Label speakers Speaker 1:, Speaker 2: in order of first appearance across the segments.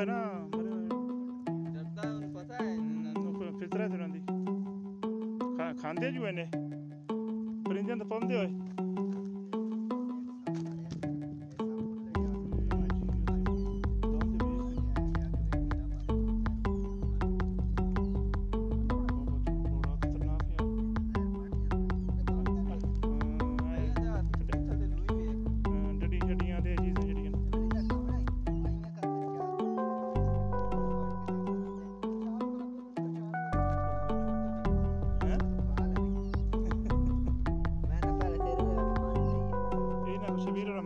Speaker 1: है ना
Speaker 2: डरता
Speaker 1: है जो इन्हें परिंदे तो पांदे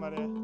Speaker 1: somebody.